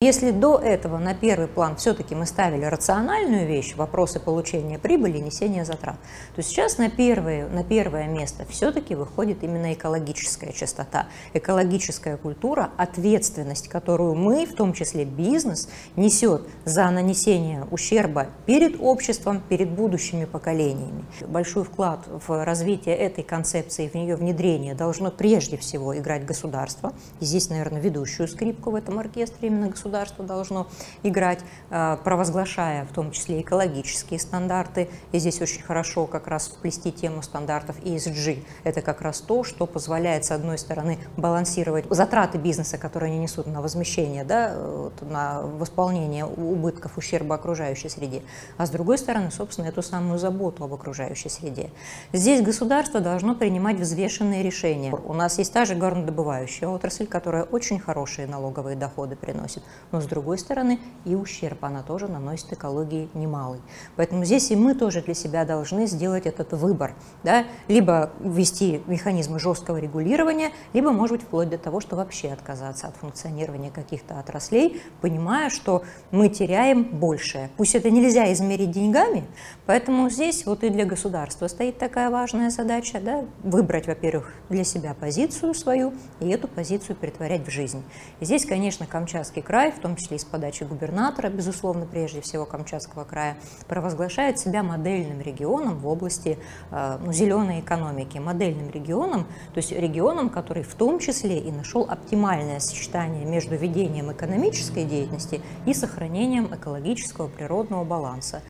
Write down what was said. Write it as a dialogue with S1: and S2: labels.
S1: Если до этого на первый план все-таки мы ставили рациональную вещь, вопросы получения прибыли, несения затрат, то сейчас на первое, на первое место все-таки выходит именно экологическая частота, экологическая культура, ответственность, которую мы, в том числе бизнес, несет за нанесение ущерба перед обществом, перед будущими поколениями. Большой вклад в развитие этой концепции, в нее внедрение должно прежде всего играть государство. И здесь, наверное, ведущую скрипку в этом оркестре именно государство государство должно играть, э, провозглашая в том числе экологические стандарты. И здесь очень хорошо как раз вплести тему стандартов ESG. Это как раз то, что позволяет, с одной стороны, балансировать затраты бизнеса, которые они несут на возмещение, да, на восполнение убытков ущерба окружающей среде, а с другой стороны, собственно, эту самую заботу об окружающей среде. Здесь государство должно принимать взвешенные решения. У нас есть та же горнодобывающая отрасль, которая очень хорошие налоговые доходы приносит но с другой стороны и ущерб она тоже наносит экологии немалый. Поэтому здесь и мы тоже для себя должны сделать этот выбор, да? либо ввести механизмы жесткого регулирования, либо, может быть, вплоть до того, что вообще отказаться от функционирования каких-то отраслей, понимая, что мы теряем большее. Пусть это нельзя измерить деньгами, поэтому здесь вот и для государства стоит такая важная задача, да? выбрать, во-первых, для себя позицию свою и эту позицию притворять в жизнь. И здесь, конечно, Камчатский край край, в том числе и с подачи губернатора, безусловно, прежде всего Камчатского края, провозглашает себя модельным регионом в области э, ну, зеленой экономики, модельным регионом, то есть регионом, который в том числе и нашел оптимальное сочетание между ведением экономической деятельности и сохранением экологического природного баланса.